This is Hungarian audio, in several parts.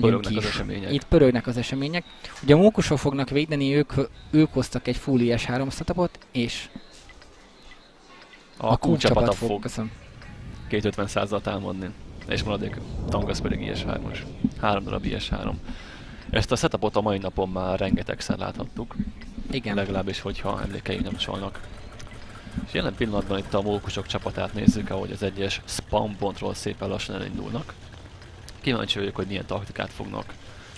pörögnek is. az események. Itt pörögnek az események. Ugye a mókusok fognak védeni, ők, ők hoztak egy full IS-3 setupot, és A, a kulcsapat fog Köszönöm. 250 százal támadni, és maradék tank az pedig IS-3-os. Három darab IS-3. Ezt a setupot a mai napon már rengetegszer láthattuk, Igen. legalábbis hogyha emlékeim nem csalnak. És jelen pillanatban itt a mókusok csapatát nézzük, ahogy az egyes spam pontról szépen lassan elindulnak. Kíváncsi vagyok, hogy milyen taktikát fognak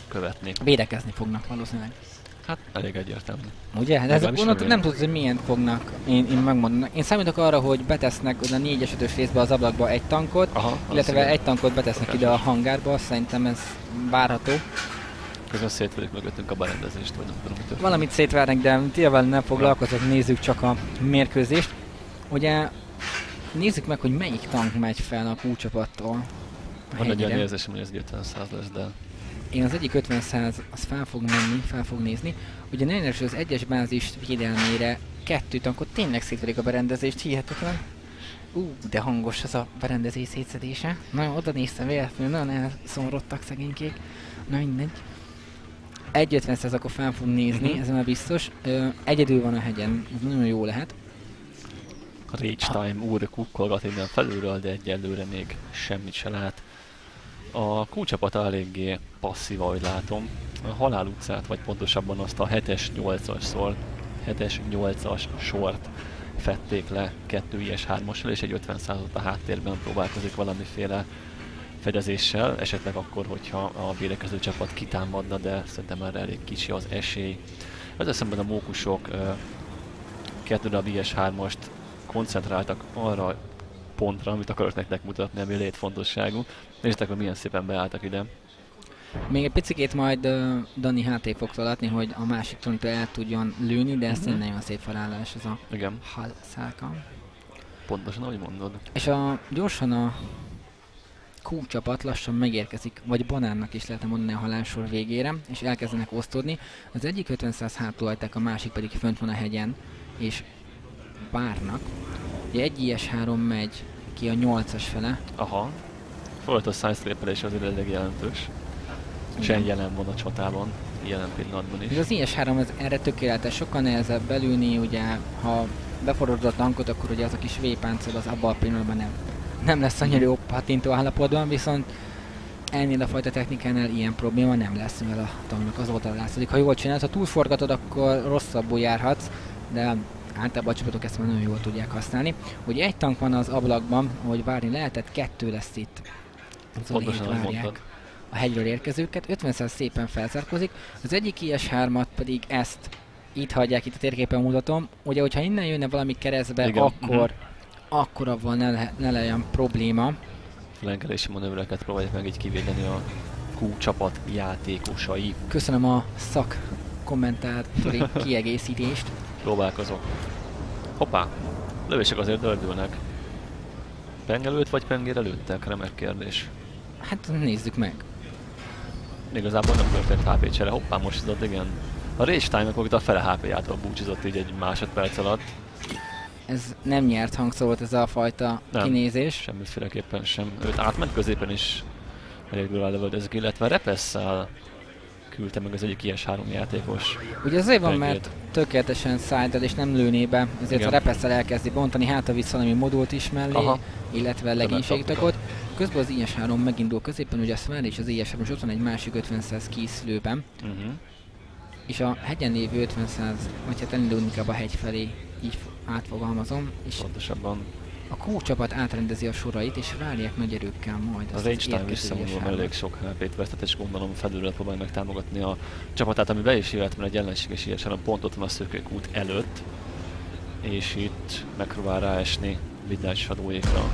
követni. Védekezni fognak valószínűleg. Hát elég egyértelmű. Ugye? Hát ez remélem. nem tudod, hogy milyen fognak. Én, én megmondom. Én számítok arra, hogy betesznek oda a 4-es 5 részbe az ablakba egy tankot, Aha, illetve egy tankot betesznek Szokásos. ide a hangárba, szerintem ez várható. Közben szétverik mögöttünk a berendezést, vagy nem tudom, mi történik. Valamit szétvernek, de nyilván nem foglalkozok, nézzük csak a mérkőzést. Ugye nézzük meg, hogy melyik tank megy fel a kulcsapattól. Van egy olyan érzésem, hogy ez egy 50 száz lesz, de Én az egyik 50 száz, az fel fog menni, fel fog nézni. Ugye nagyon az egyes bázis védelmére kettő tankot tényleg szétverik a berendezést, hihetetlen. Ú, de hangos az a berendezés szétszedése. Na, oda néztem véletlenül, nagyon elszomorodtak szegénykék. Na mindegy. Egy 50 száz akkor fel fog nézni, Mhm. ez már biztos. Ö, egyedül van a hegyen, ez nagyon jó lehet. Rage Time úr kukkolgat innen felülről, de egyelőre még semmit se lát. A kulcsapata eléggé passzív, ahogy látom. A Halál utcát, vagy pontosabban azt a 7-es 8-as szor, 7-es 8-as sort fették le kettő is 3 és egy 50 százat a háttérben próbálkozik valamiféle fedezéssel, esetleg akkor, hogyha a védekező csapat kitámadna, de szerintem erre elég kicsi az esély. Ezzel szemben a mókusok ö, kettő darab IS-3-ast koncentráltak arra a pontra, amit akarok nektek mutatni, ami létfontosságú. Nézzétek, hogy milyen szépen beálltak ide. Még egy picikét majd uh, Dani HT fog látni, hogy a másik tontól el tudjon lőni, de ez Mhm. uh-huh. nagyon szép felállás ez a Igen, hal szálka. pontosan ahogy mondod. És a, gyorsan a Q csapat lassan megérkezik, vagy banánnak is lehetne mondani a halálsor végére, és elkezdenek osztódni. Az egyik 50 száz hátul hagyták, a másik pedig fönt van a hegyen, és várnak. Ugye egy IS-3 megy ki a 8-as fele. Aha. Folyamatos side az elég jelentős. Sen jelen van a csatában, jelen pillanatban is. És az IS-3 ez erre tökéletes, sokkal nehezebb belülni, ugye ha beforrod a tankot, akkor ugye az a kis V-páncél az abban a pillanatban nem, nem lesz annyira jó patintó állapotban, viszont ennél a fajta technikánál ilyen probléma nem lesz, mivel a tanknak az oldal látszik. Ha jól csinálod, ha túlforgatod, akkor rosszabbul járhatsz, de általában a csapatok ezt már nagyon jól tudják használni. Ugye egy tank van az ablakban, hogy várni lehetett, kettő lesz itt. Pontosan, ahogy várják mondtad. a hegyről érkezőket, 50 szépen felzárkozik, az egyik IS-3-at pedig ezt itt hagyják, itt a térképen mutatom. Ugye, hogyha innen jönne valami keresztbe, Igen, akkor, akkor avval ne, le, ne legyen probléma. Flankelési manővereket próbálják meg így kivédeni a Q csapat játékosai. Köszönöm a szak kommentátori kiegészítést. Próbálkozok. Hoppá! Lövések azért dördülnek. Peng előtt vagy pengér előttek? Remek kérdés. Hát nézzük meg. Igazából nem történt HP csere. Hoppá, most tudod, igen. A Rage Time-nak a fele HP-jától búcsúzott így egy másodperc alatt. Ez nem nyert hangszó volt ez a fajta Nem. kinézés. Semmiféleképpen sem. Őt átment középen is elég durván lövöldözik, illetve Repesszel küldte meg az egyik IS-3 játékos. Ugye azért van, mert tökéletesen szálltad és nem lőné be, ezért Igen. a repesszel elkezdi bontani, hátra visz valami modult is mellé, Aha. illetve legénységtakot. Közben az IS-3 megindul középen, ugye a Sven és az IS-3 és ott van egy másik 50 készülőben, Uh-huh. és a hegyen lévő 50 vagy hát elindul inkább a hegy felé, így átfogalmazom, és Pontosabban a Q csapat átrendezi a sorait, és várják nagy erőkkel majd az azt Rage Time érkező visszavonulva IS-3-at. elég sok HP-t vesztett, és gondolom felülről próbálja meg támogatni a csapatát, ami be is jöhet, mert egy ellenséges is pont ott van a szökők út előtt, és itt megpróbál ráesni Midnight Shadowékra.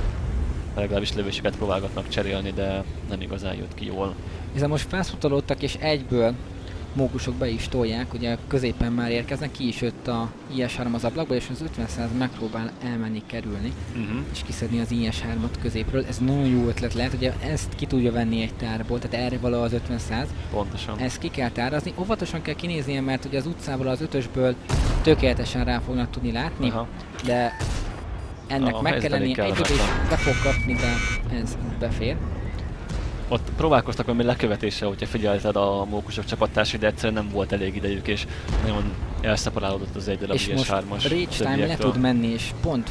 Legalábbis lövéseket próbálgatnak cserélni, de nem igazán jött ki jól. Hiszen most felszutolódtak és egyből mókusok be is tolják, ugye középen már érkeznek, ki is jött a IS-3 az ablakba, és az 50% megpróbál elmenni, kerülni, Uh-huh. és kiszedni az IS-3-at középről. Ez nagyon jó ötlet lehet, ugye ezt ki tudja venni egy tárból, tehát erre való az 50 Pontosan. ezt ki kell tárazni. Óvatosan kell kinéznie, mert ugye az utcából az ötösből tökéletesen rá fognak tudni látni, Aha. de ennek A meg kell lennie, egy kellemetlen. be fog kapni, de ez befér. Ott próbálkoztak valami lekövetésre, hogyha figyelted a mókusok csapattársai, de egyszerűen nem volt elég idejük, és nagyon elszeparálódott az egy darab És most IS-3-as Rage Time le tud menni, és pont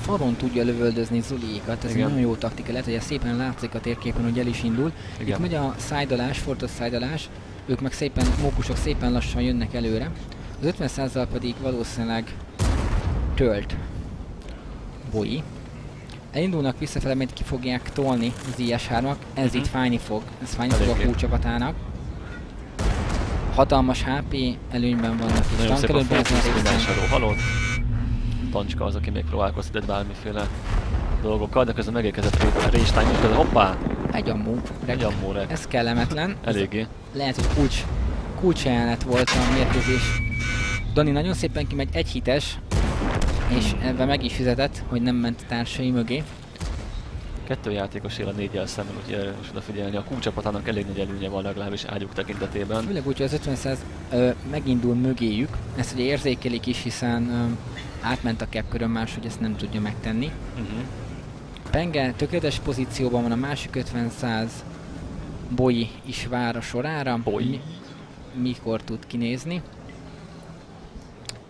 falon tudja lövöldözni Zuliékat, ez egy Igen. nagyon jó taktika, lehet, hogy ez szépen látszik a térképen, hogy el is indul. Itt Igen. megy a szájdalás, fortos szájdalás, ők meg szépen, mókusok szépen lassan jönnek előre. Az 50 pedig valószínűleg tölt boi. Elindulnak visszafele, mert ki fogják tolni az IS-3-ak, ez Mhm. itt fájni fog, ez fájni fog a kulcsapatának. Hatalmas HP előnyben vannak, és Nagyon szép a fókusz, minden részen. saró halott. Tancska az, aki még próbálkoztatott bármiféle dolgokkal, de közben megérkezett és közben hoppá, Egy ammó. egy ammóre. Ez kellemetlen. Ez Eléggé. lehet, hogy kulcs, kulcs volt a mérkőzés. Dani nagyon szépen kimegy, egy hites, és ebben meg is fizetett, hogy nem ment társai mögé. Kettő játékos él a négyel szemben, úgyhogy erre is odafigyelni. A kulcsapatának elég nagy előnye van legalábbis ágyuk tekintetében. Főleg úgy, hogy az 50 ö, megindul mögéjük. Ezt ugye érzékelik is, hiszen ö, átment a capkörön más, hogy ezt nem tudja megtenni. Uh-huh. Penge tökéletes pozícióban van a másik 50 Boyi is vár a sorára. Boyi. Mi, mikor tud kinézni.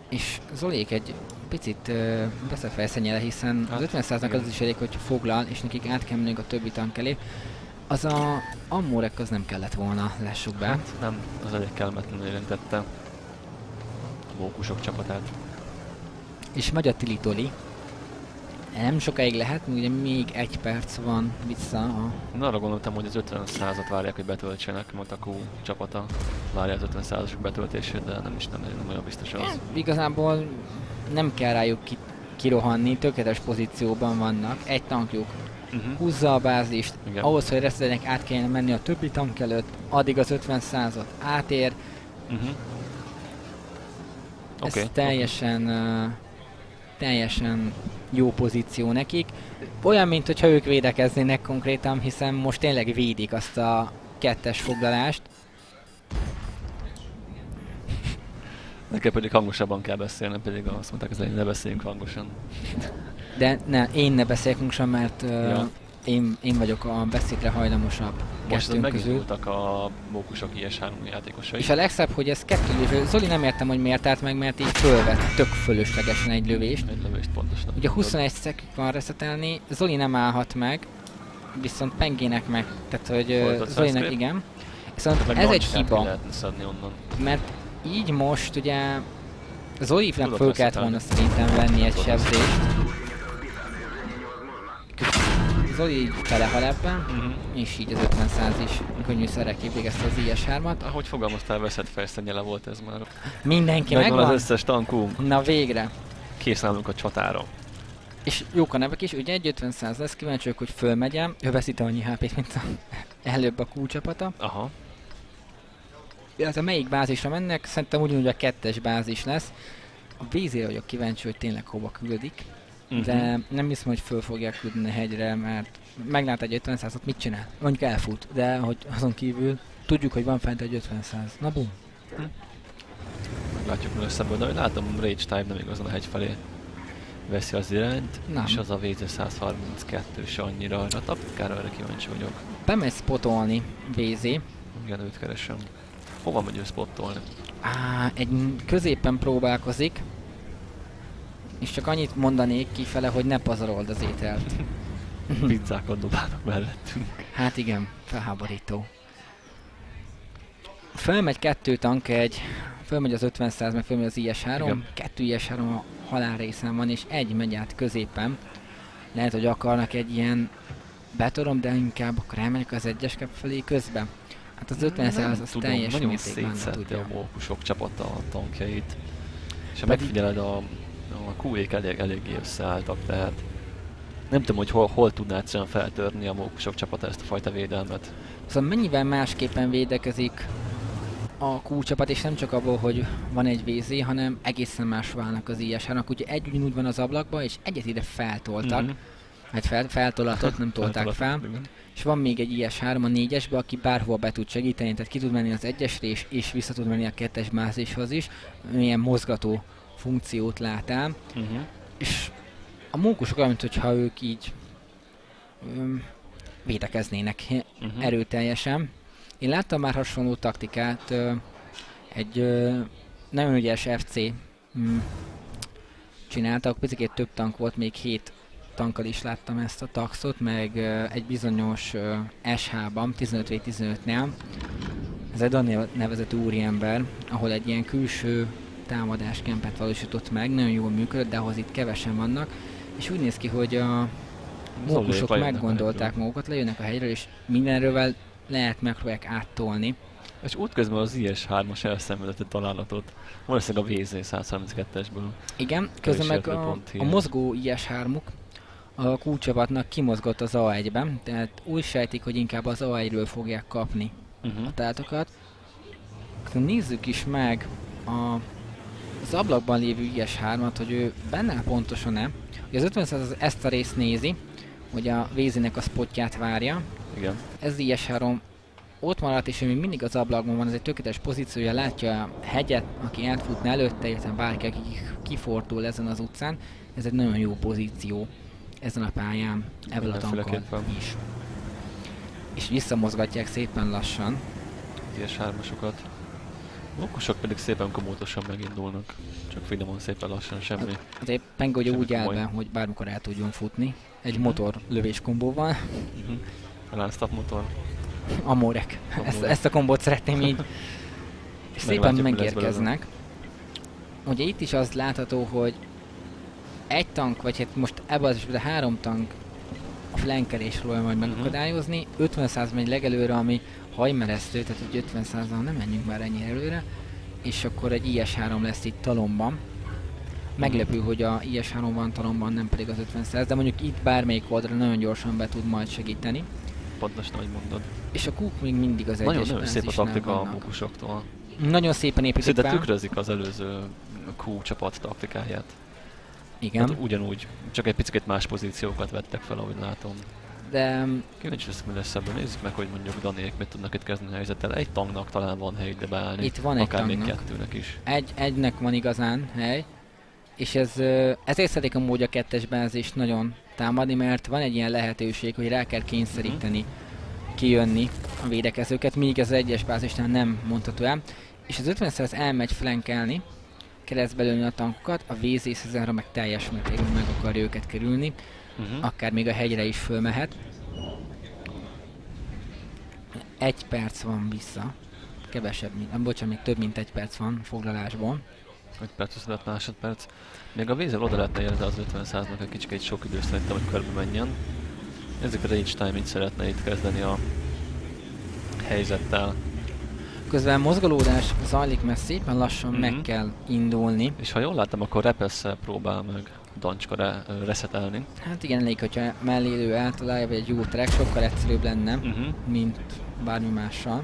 És Zolék egy picit uh, beszefejszenyele, hiszen Hát, az 50 nak igen. az is elég, hogy foglal, és nekik át kell mennünk a többi tank elé. Az a Ammorek az nem kellett volna, lássuk be. Hát nem, az elég kellemetlenül érintette a mókusok csapatát. És megy a Tilitoli. Nem sokáig lehet, ugye még egy perc van vissza a Én arra gondoltam, hogy az 50 százat várják, hogy betöltsenek, mondta a Q csapata várja az 50 százasok betöltését, de nem is nem, nem olyan biztos az. Hát, igazából nem kell rájuk ki, kirohanni, tökéletes pozícióban vannak, egy tankjuk Uh-huh. húzza a bázist, Igen. ahhoz, hogy reszedenek át kellene menni a többi tank előtt, addig az 50 százat átér, Uh-huh. ez Oké. teljesen, uh, teljesen jó pozíció nekik. Olyan, mint hogyha ők védekeznének konkrétan, hiszen most tényleg védik azt a kettes foglalást. Nekem pedig hangosabban kell beszélnem, pedig azt mondták elején, ne beszéljünk hangosan. De ne, én ne beszéljünk sem, mert uh, Ja. én, én vagyok a beszédre hajlamosabb Most megindultak a mókusok IS-3 játékosai. És a legszebb, hogy ez kettő lövés. Zoli nem értem, hogy miért állt meg, mert így fölvett tök fölöslegesen egy lövést. Egy lövést pontosan. Ugye 21 szekük van reszetelni, Zoli nem állhat meg, viszont Pengének meg, tehát hogy Zolinak igen. Viszont ez egy hiba, mert így most ugye Tudod föl kellett volna szerintem venni egy sebzést. Zoli így belehal ebben, Uh-huh. és így az 50 száz is könnyűszerrel kivégezte az IS-3-at. Ahogy fogalmaztál, veszett fejszennyele volt ez már. Mindenki Megvan megvan? az összes tankunk. Na végre. Állunk a csatára. És jók a nevek is, ugye egy 50 száz lesz, kíváncsi hogy fölmegyem. Ő veszíti annyi HP-t, mint a előbb a kulcsapata. Aha. Illetve melyik bázisra mennek, szerintem ugyanúgy a kettes bázis lesz. A vízére vagyok kíváncsi, hogy tényleg hova küldik, Uh-huh. de nem hiszem, hogy föl fogják küldeni a hegyre, mert meglát egy 50 százat, mit csinál? Mondjuk elfut, de hogy azon kívül tudjuk, hogy van fent egy 50 száz. Na bum. Meglátjuk mi lesz ebből, de ahogy látom, Rage Type nem igazán a hegy felé veszi az irányt, Nem. és az a VZ132 se annyira, a tapkára erre kíváncsi vagyok. Bemegy spotolni VZ. Igen, őt keresem. Hova megy ő spottolni? Á, egy középen próbálkozik, és csak annyit mondanék kifele, hogy ne pazarold az ételt. Pizzákat dobálnak mellettünk. Hát igen, felháborító. Felmegy kettő tank egy, fölmegy az 50 száz, meg fölmegy az IS-3, Igen. kettő IS-3 a halálrészen van, és egy megy át középen. Lehet, hogy akarnak egy ilyen betorom, de inkább akkor elmenjek az egyes kep felé közben. Hát az 50 száz Nem az tudom, teljes nagyon szétszedte a mókusok csapata a tankjait. És ha Pedig- megfigyeled a, a QA-k elég, eléggé összeálltak, tehát nem tudom, hogy hol, hol tudná egyszerűen feltörni a mókusok csapata ezt a fajta védelmet. Szóval mennyivel másképpen védekezik a kulcsapat, és nem csak abból, hogy van egy VZ, hanem egészen más válnak az is Ugye egy ugyanúgy van az ablakba, és egyet ide feltoltak. Mhm. Hát fel, feltolatott, nem tolták fel. És van még egy IS-3 a 4-esbe, aki bárhol be tud segíteni, tehát ki tud menni az egyesre és, és vissza tud menni a kettes bázishoz is. Milyen mozgató funkciót lát el. Uh-huh. És a mókusok olyan, mintha ők így öm, védekeznének Uh-huh. erőteljesen. Én láttam már hasonló taktikát, ö, egy ö, nagyon ügyes FC mm, csináltak, picit több tank volt, még hét tankkal is láttam ezt a taxot, meg egy bizonyos SH-ban, 15v15-nél, ez egy Daniel nevezetű úriember, ahol egy ilyen külső támadáskempet valósított meg, nagyon jól működött, de ahhoz itt kevesen vannak, és úgy néz ki, hogy a mókusok meggondolták magukat, lejönnek a hegyről, és mindenről lehet megpróbálják áttolni. És útközben az IS-3-as elszenvedett egy találatot. Valószínűleg a VZ-132-esből. Igen, közben meg a, a mozgó IS-3-uk a kulcsavatnak kimozgott az A1-ben, tehát úgy sejtik, hogy inkább az A1-ről fogják kapni Uh-huh. a tátokat. Nézzük is meg a, az ablakban lévő IS-3-at, hogy ő benne pontosan-e. Ugye az 50 az ezt a részt nézi, hogy a Vézinek a spotját várja. Igen. Ez az IS-3 ott maradt, és ő még mindig az ablakban van, ez egy tökéletes pozíciója, látja a hegyet, aki átfutna előtte, illetve bárki, aki kifordul ezen az utcán. Ez egy nagyon jó pozíció ezen a pályán, ebből a tankkal is. És visszamozgatják szépen lassan. IS-3-asokat. Mókusok pedig szépen komótosan megindulnak. Csak finoman szépen lassan, semmi. Penge ugye Semmi úgy áll be, hogy bármikor el tudjon futni. Egy motor lövés kombóval. Uh-huh. A lánctap motor. Amorek. Ezt, Amorek. ezt a kombót szeretném így. És szépen Meglátjuk, megérkeznek. Ugye itt is az látható, hogy egy tank, vagy hát most ebben az esetben három tank a flankelésről majd Mhm. megakadályozni. 50 megy legelőre, ami hajmeresztő, tehát hogy 50 nem menjünk már ennyire előre. És akkor egy IS-3 lesz itt talomban. Meglepő, hogy a IS-3 van talomban, nem pedig az 50 de mondjuk itt bármelyik oldalra nagyon gyorsan be tud majd segíteni. Pontosan, ahogy mondod. És a kúk még mindig az Nagyon, egyes nagyon szép a taktika a mókusoktól. Nagyon szépen építik Szinte tükrözik az előző Q csapat taktikáját. Igen, Hát ugyanúgy, csak egy picit más pozíciókat vettek fel, ahogy látom. de mm, Kíváncsi lesz, mi lesz ebből. Nézzük meg, hogy mondjuk Daniék mit tudnak itt kezdeni a helyzettel. Egy tanknak talán van hely ide beállni. Itt van egy Akár még tanknak. kettőnek is. egy, egynek van igazán hely, és ez, ezért szeretik amúgy a kettes bázist nagyon támadni, mert van egy ilyen lehetőség, hogy rá kell kényszeríteni, kijönni a védekezőket, míg az egyes bázisnál nem mondható el. És az 50 az elmegy flankelni, keresztbe lőni a tankokat, a Víz ezenre meg teljes mértékben meg akarja őket kerülni, Uh-huh. akár még a hegyre is fölmehet. Egy perc van vissza. Kevesebb, mint, ah, bocsánat, még több mint egy perc van foglalásból. 5 perc, 25 másodperc. Még a vízzel oda lehetne érni az 50 nak egy kicsit egy sok idő szerintem, hogy körbe menjen. Nézzük, a Rage Time így szeretne itt kezdeni a helyzettel. Közben mozgolódás zajlik, mert szépen lassan Mhm. meg kell indulni. És ha jól láttam, akkor repesszel próbál meg Dancska re- reszetelni. Hát igen, elég, hogyha mellé ő eltalálja, vagy egy jó track, sokkal egyszerűbb lenne, Uh-huh. mint bármi mással.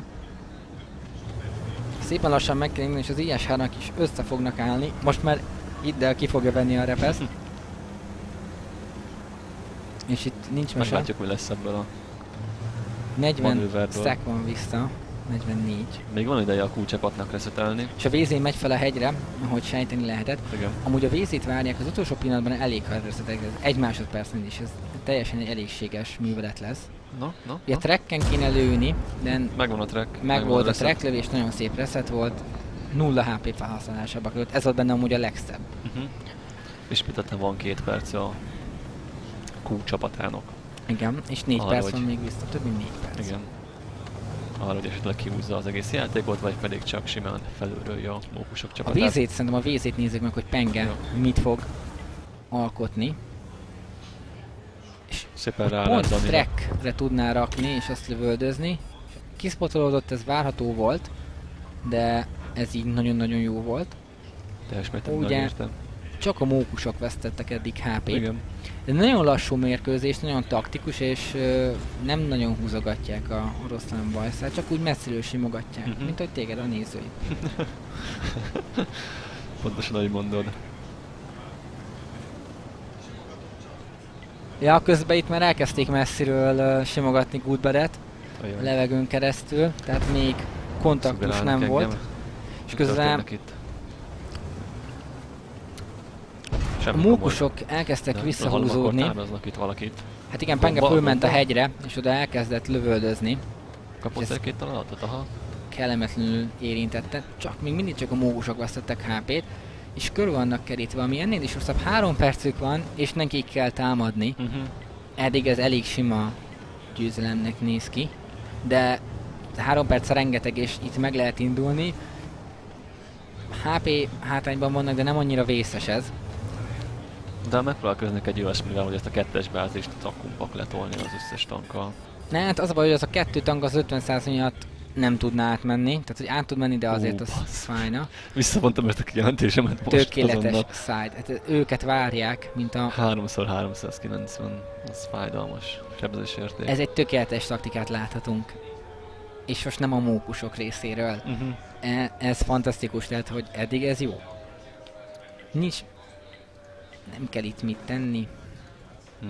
Szépen lassan meg kell indulni, és az IS-3-nak is össze fognak állni. Most már ide ki fogja venni a repeszt. És itt nincs mese. Meglátjuk, mi lesz ebből a... 40 manőverből. stack van vissza. 44. Még van ideje a kulcsapatnak reszetelni. És a VZ megy fel a hegyre, ahogy sejteni lehetett. Igen. Amúgy a VZ-t várják, az utolsó pillanatban elég hadreszetek, ez egy másodpercnél is, ez teljesen egy elégséges művelet lesz. Na, na, Ugye na. trekken kéne lőni, de Megvan a track. meg volt a reset. track lövés, nagyon szép reset volt. Nulla HP felhasználásába került, ez volt benne amúgy a legszebb. Uh-huh. Ismételten van két perc a Q csapatának. Igen, és négy Arra, perc van még vissza, több mint négy perc. Igen. Arra, hogy esetleg kihúzza az egész játékot, vagy pedig csak simán felülrölje a mókusok A csapatát. VZ-t szerintem a VZ-t nézzük meg, hogy Penge Ja. mit fog alkotni. És Szépen rá pont trackre tudná rakni és azt lövöldözni. Kiszpotolódott, ez várható volt, de ez így nagyon-nagyon jó volt. Teljes mértékben Ugye- megértem. Csak a mókusok vesztettek eddig HP-t. Igen. De nagyon lassú mérkőzés, nagyon taktikus, és ö, nem nagyon húzogatják a oroszlán bajszát, csak úgy messziről simogatják, Mhm. mint hogy téged a nézői. Pontosan, ahogy mondod. Ja, közben itt már elkezdték messziről ö, simogatni Goodbedet, levegőn keresztül, tehát még kontaktus nem volt. engem. És Mi közben történik itt? Semmi A mókusok elkezdtek komoly. visszahúzódni. Itt valakit. Hát igen, Penge fölment a hegyre, és oda elkezdett lövöldözni. Kapott Ez- egy-két találatot, aha. kellemetlenül érintette, csak még mindig csak a mókusok vesztettek HP-t, és körül vannak kerítve, ami ennél is rosszabb. Három percük van, és nekik kell támadni. Uh-huh. Eddig ez elég sima győzelemnek néz ki, de három perc rengeteg, és itt meg lehet indulni. HP hátrányban vannak, de nem annyira vészes ez. De megpróbálkoznak egy olyasmivel, hogy ezt a kettes bázist takumpak letolni az összes tankkal. Ne, hát az a baj, hogy az a kettő tank az 50 miatt nem tudná átmenni, tehát hogy át tud menni, de azért Ó, az bassz. fájna. Visszavontam ezt a kijelentésemet most Tökéletes azonnal. side. Hát őket várják, mint a 3x390, az fájdalmas sebzésérték. Ez egy tökéletes taktikát láthatunk. És most nem a mókusok részéről. Uh-huh. E- ez fantasztikus, tehát hogy eddig ez jó. Nincs... Nem kell itt mit tenni. Hm.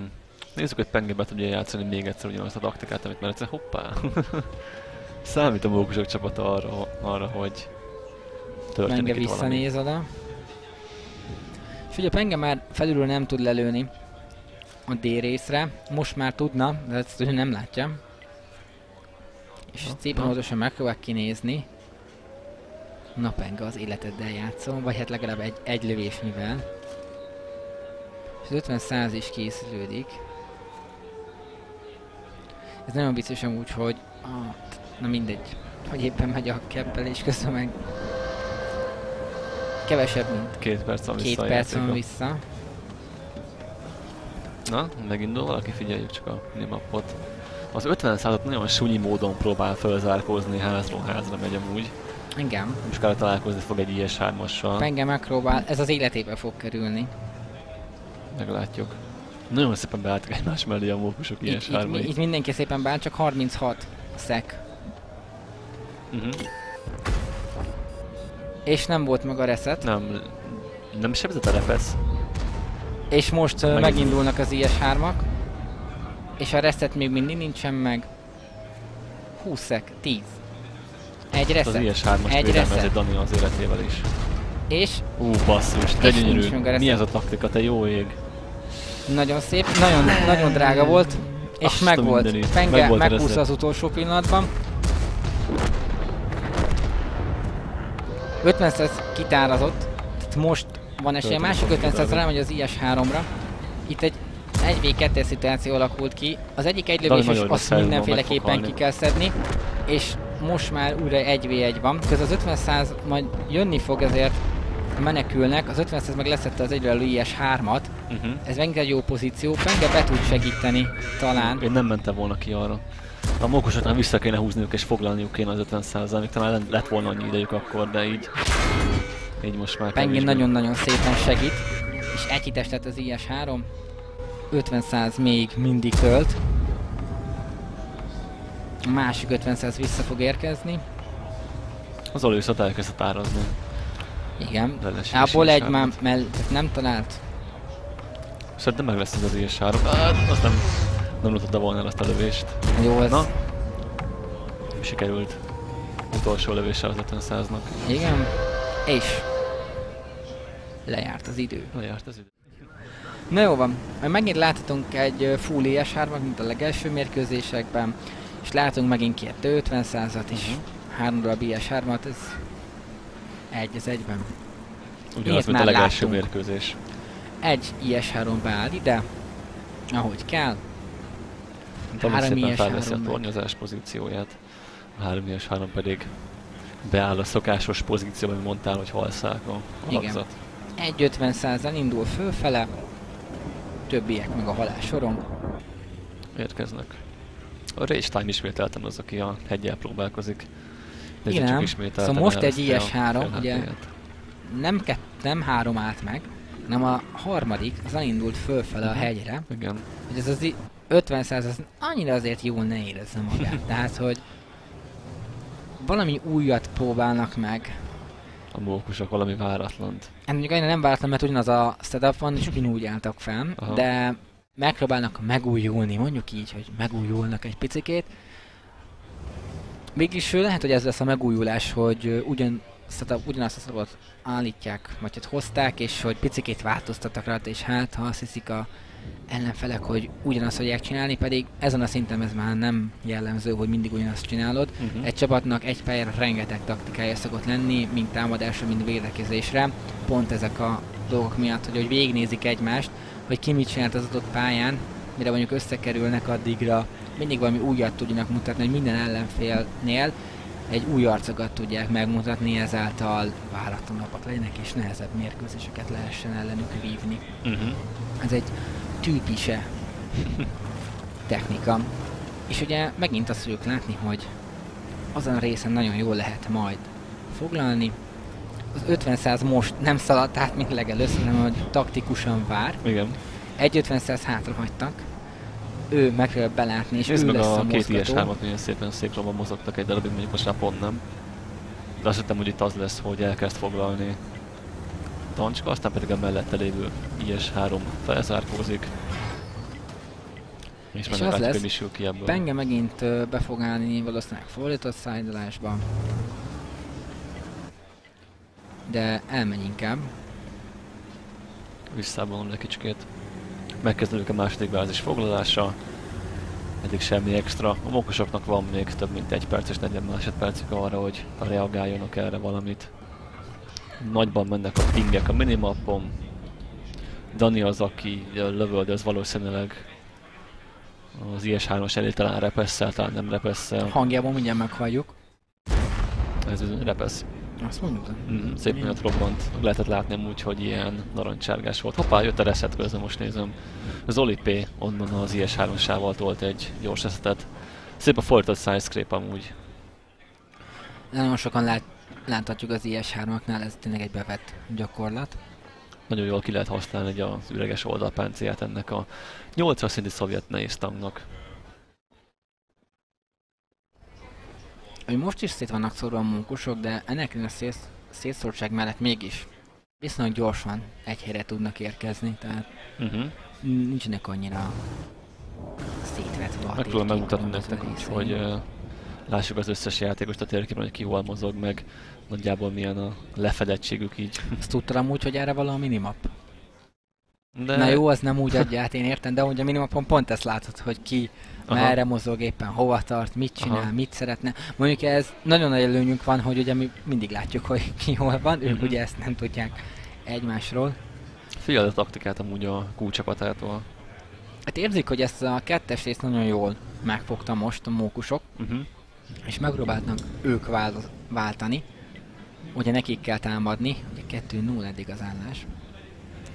Nézzük, hogy Penge be tudja játszani még egyszer ugyanazt a taktikát, amit már egyszer hoppá. Számít a mókusok csapata arra, arra hogy történik Penge itt valami. visszanéz oda. És ugye Penge már felülről nem tud lelőni a D részre. Most már tudna, de ezt ő nem látja. És Na, szépen óvatosan megpróbál kinézni. Na Penge az életeddel játszom, vagy hát legalább egy, egy lövésnyivel. És az 50 száz is készülődik. Ez nagyon vicces amúgy, hogy... Ah, na mindegy. Hogy éppen megy a keppel, és közben meg... Kevesebb, mint Két perc van két perc van vissza. Na, megindul valaki, figyeljük csak a minimapot. Az 50 százat nagyon sunyi módon próbál felzárkózni, házról házra megy amúgy. Igen. Most kell találkozni fog egy IS-3-assal, Penge megpróbál, ez az életébe fog kerülni. Meglátjuk. Nagyon szépen beálltak egymás mellé a mókusok Itt, itt, mi- IS-3-ai. itt mindenki szépen beáll, csak 36 szek. Uh-huh. És nem volt meg a reset. Nem, nem sebzett a repesz. És most uh, Megint. megindulnak az IS-3-ak. És a reset még mindig nincsen meg. 20 szek, 10. Egy Az reset. IS-3-as Egy védelmezi reset. Dani az életével is. És Ú, basszus, de gyönyörű. Mi ez a taktika, te jó ég? Nagyon szép, nagyon, nagyon drága volt. És Azt meg volt. Penge Meg az utolsó pillanatban. 50 kitárazott, tehát most van esélye. Tölteni Másik fog 50 kitárazni. rámegy az IS-3-ra. Itt egy 1v2 szituáció alakult ki. Az egyik egy Dani lövés, és nagyon rossz azt mindenféleképpen ki kell szedni. És most már újra 1v1 van. Közben az 50 majd jönni fog, ezért menekülnek. Az 50 meg leszette az egyről IS-3-at. Uh-huh. Ez megint egy jó pozíció. Penge be tud segíteni, talán. Én nem mentem volna ki arra. A mókusoknál vissza kéne húzniuk és foglalniuk kéne az 50 még talán lett volna annyi idejük akkor, de így... Így most már Pengin nagyon-nagyon szépen segít, és egy hites lett az IS-3. 50 még mindig tölt. A másik 50 vissza fog érkezni. Az Olőszat elkezdett árazni. Igen. Az Abból egy IS-3-at. már mell- tehát nem talált. Szerintem meg lesz ez az IS-3. Hát, azt nem, nem lőtte volna el azt a lövést. Jó, ez... Na. Nem sikerült. Utolsó lövéssel az 50 nak Igen. És... Lejárt az idő. Lejárt az idő. Na jó van, majd megint láthatunk egy full is 3 mint a legelső mérkőzésekben, és látunk megint két 50 százat is, Mhm. három darab IS-3-at, ez egy az egyben. Ugyanaz, mint a legelső láttunk. mérkőzés. Egy IS-3 beáll ide, ahogy kell, Három szépen IS-3 felveszi a tornyozás pozícióját. A 3 is 3 pedig beáll a szokásos pozícióban, amit mondtál, hogy halszák a Igen. alakzat. egy 50 százal indul fölfele, többiek meg a halál soron. Érkeznek. A Rage Time ismételten az, aki a hegyel próbálkozik. Nézzük Igen. csak Szóval most egy elveszti a IS-3, fél ugye? Nem, kett, nem három állt meg, hanem a harmadik, az elindult fölfele a Mhm. hegyre, Igen. hogy ez az i- 50 száz, az annyira azért jól ne érezze magát. Tehát, hogy valami újat próbálnak meg. A mókusok valami váratlant. Hát mondjuk annyira nem váratlan, mert ugyanaz a setup van, és ugyanúgy álltak fel, Aha. de megpróbálnak megújulni, mondjuk így, hogy megújulnak egy picikét. Mégis lehet, hogy ez lesz a megújulás, hogy ugyan ugyanazt a setupot állítják, vagy hát hozták, és hogy picikét változtattak rajta, és hát ha azt hiszik a ellenfelek, hogy ugyanazt fogják csinálni, pedig ezen a szinten ez már nem jellemző, hogy mindig ugyanazt csinálod. Uh-huh. Egy csapatnak egy pályára rengeteg taktikája szokott lenni, mind támadásra, mind védekezésre. Pont ezek a dolgok miatt, hogy, hogy végignézik egymást, hogy ki mit csinált az adott pályán, mire mondjuk összekerülnek addigra, mindig valami újat tudjanak mutatni, hogy minden ellenfélnél egy új arcokat tudják megmutatni, ezáltal váratlanabbak legyenek, és nehezebb mérkőzéseket lehessen ellenük vívni. Uh-huh. Ez egy tűpise technika. És ugye megint azt fogjuk látni, hogy azon a részen nagyon jól lehet majd foglalni. Az 50 most nem szaladt át, mint legelőször, hanem hogy taktikusan vár. Igen. Egy 50 hátra hagytak. Ő megpróbál belátni, és ő meg lesz a, a két ilyes hármat nagyon szépen szép robban mozogtak egy darabig, mondjuk most már pont nem. De azt hittem, hogy itt az lesz, hogy elkezd foglalni Tancska, aztán pedig a mellette lévő IS-3 felzárkózik. És, És az lesz, sül ki ebből. Penge megint be fog állni valószínűleg fordított szájdalásba. De elmegy inkább. Visszavonom egy kicsikét. Megkezdődik a második bázis foglalása. Eddig semmi extra. A mókosoknak van még több mint egy perc és 40 másodpercük arra, hogy reagáljanak erre valamit. Nagyban mennek a pingek a minimappon. Dani az, aki lövöldöz valószínűleg az IS-3-as elé talán repesszel, talán nem repesszel. Hangjában mindjárt meghalljuk. Ez bizony repesz. Azt mondjuk. Mm, szép nagyot robbant. Lehetett látni úgy, hogy ilyen narancsárgás volt. Hoppá, jött a reset közben, most nézem. Zoli P. onnan az IS-3-sával tolt egy gyors resetet. Szép a fordított sidescrape amúgy. Nagyon sokan lát, láthatjuk az IS-3-aknál, ez tényleg egy bevett gyakorlat. Nagyon jól ki lehet használni egy az üreges oldalpáncéját ennek a 8 szinti szovjet nehéz tanknak. Hogy most is szét vannak szórva a munkusok, de ennek a szét, szétszórtság mellett mégis viszonylag gyorsan egy helyre tudnak érkezni, tehát Uh-huh. nincsenek annyira szétvetve a Megpróbálom megmutatni térkép nektek úgy, hogy uh, lássuk az összes játékost a térképen, hogy ki hol mozog, meg nagyjából milyen a lefedettségük így. Azt tudtad amúgy, hogy erre való a minimap? De... Na jó, az nem úgy adja át, én értem, de hogy a minimapon pont ezt látod, hogy ki Aha. merre mozog éppen, hova tart, mit csinál, Aha. mit szeretne. Mondjuk ez nagyon nagy előnyünk van, hogy ugye mi mindig látjuk, hogy ki hol van, ők Mhm. ugye ezt nem tudják egymásról. Figyeld a taktikát amúgy a kulcsapatától. Hát érzik, hogy ezt a kettes részt nagyon jól megfogta most a mókusok, Uh-huh. és megpróbálnak ők vál- váltani. Ugye nekik kell támadni, ugye 2-0 eddig az állás.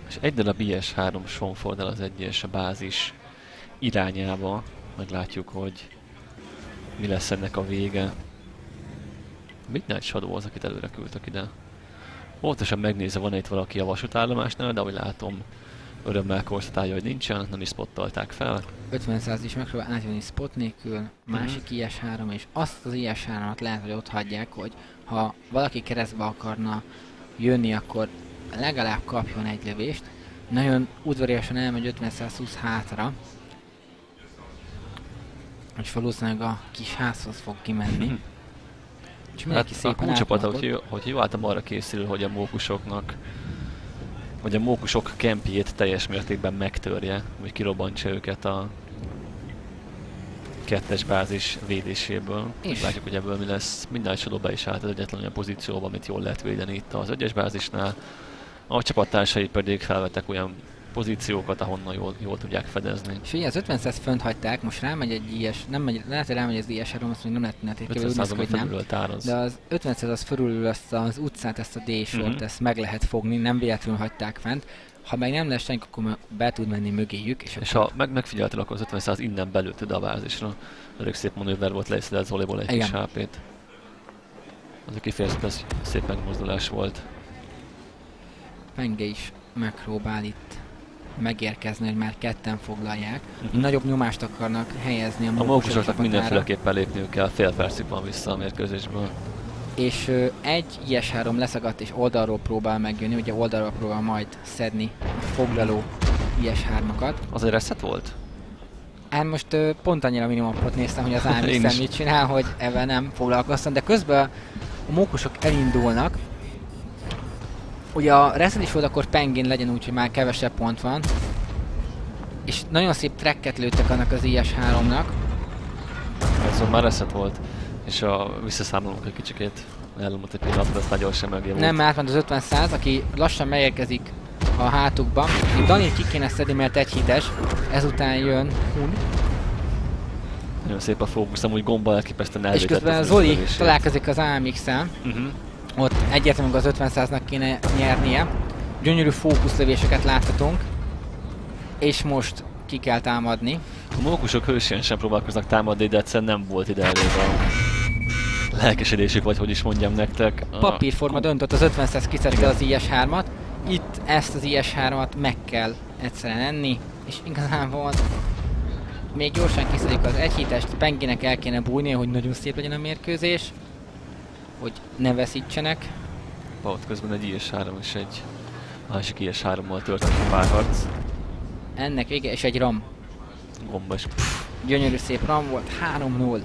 És egy darab IS-3 son fordul az egyes a bázis irányába. Meglátjuk, hogy mi lesz ennek a vége. Midnight Shadow az, akit előre küldtek ide. Óvatosan megnézve, van itt valaki a vasútállomásnál, de ahogy látom, örömmel konstatálja, hogy nincsen, nem is spottolták fel. 50 is megpróbál átjönni spot nélkül, másik IS-3, és azt az IS-3-at lehet, hogy ott hagyják, hogy ha valaki keresztbe akarna jönni, akkor legalább kapjon egy lövést. Nagyon udvariasan elmegy 50-120 hátra, és valószínűleg a kis házhoz fog kimenni. És mindenki Hát a szépen kulcsapat, átmarkol. hogy, hogy jó álltam arra készül, hogy a mókusoknak vagy a mókusok kempjét teljes mértékben megtörje, vagy kirobbantsa őket a kettes bázis védéséből. És? Látjuk, hogy ebből mi lesz. Minden be is állt az egyetlen olyan pozícióba, amit jól lehet védeni itt az egyes bázisnál. A csapattársai pedig felvettek olyan pozíciókat, ahonnan jól, jól tudják fedezni. Ugye az 50 fönt hagyták, most rámegy egy IS, nem megy, lehet, hogy rámegy az IS-re, azt még nem lehet tenni, 50 úgy néz hogy nem. tároz. De az 50 az fölül ezt az utcát, ezt a D-sort, Mhm. uh-huh. ezt meg lehet fogni, nem véletlenül hagyták fent. Ha meg nem lesz senki, akkor be tud menni mögéjük, és, És akkor ha meg, megfigyelted, akkor az 50 száz innen belőtt ide a bázisra. Elég szép manőver volt, leszedett Zoliból egy Igen. kis HP-t. Az a kifejezetten szép megmozdulás volt. Penge is megpróbál itt megérkezni, hogy már ketten foglalják. Mhm. Nagyobb nyomást akarnak helyezni a A mókusok mókusoknak mindenféleképpen lépniük kell, fél percig van vissza a mérkőzésből. És ö, egy IS-3 leszagadt, és oldalról próbál megjönni, ugye oldalról próbál majd szedni a foglaló IS-3-akat. Az egy reset volt? Hát most ö, pont annyira minimumot néztem, hogy az Ámi mit csinál, hogy ebben nem foglalkoztam, de közben a mókusok elindulnak. Ugye a reset is volt, akkor pengén legyen úgy, hogy már kevesebb pont van. És nagyon szép trekket lőttek annak az IS-3-nak. Ez már reset volt. És a visszaszámolunk egy kicsikét. Elmúlt egy pillanatra, azt nagyon sem mögé volt. Nem, mert átment az 50 száz, aki lassan megérkezik a hátukba. Itt Dani ki kéne szedni, mert egy hites. Ezután jön Hun. Nagyon szép a fókusz, amúgy gomba elképesztően És elvétett közben az Zoli találkozik az AMX-el. Uh-huh. Ott egyértelműen az 50 száznak kéne nyernie. Gyönyörű fókuszlövéseket láthatunk. És most ki kell támadni. A mókusok hősien sem próbálkoznak támadni, de egyszerűen nem volt ide elég a lelkesedésük, vagy hogy is mondjam nektek. A- Papírforma döntött az 50 száz kiszerke az IS-3-at. Itt ezt az IS-3-at meg kell egyszerűen enni. És igazából még gyorsan kiszedik az egyhítest, Penginek el kéne bújni, hogy nagyon szép legyen a mérkőzés. Hogy ne veszítsenek. Ott közben egy IS-3 és egy másik IS-3-mal történt a párharc. Ennek vége, és egy ram. Gomba és pff, Gyönyörű szép ram volt, 3-0.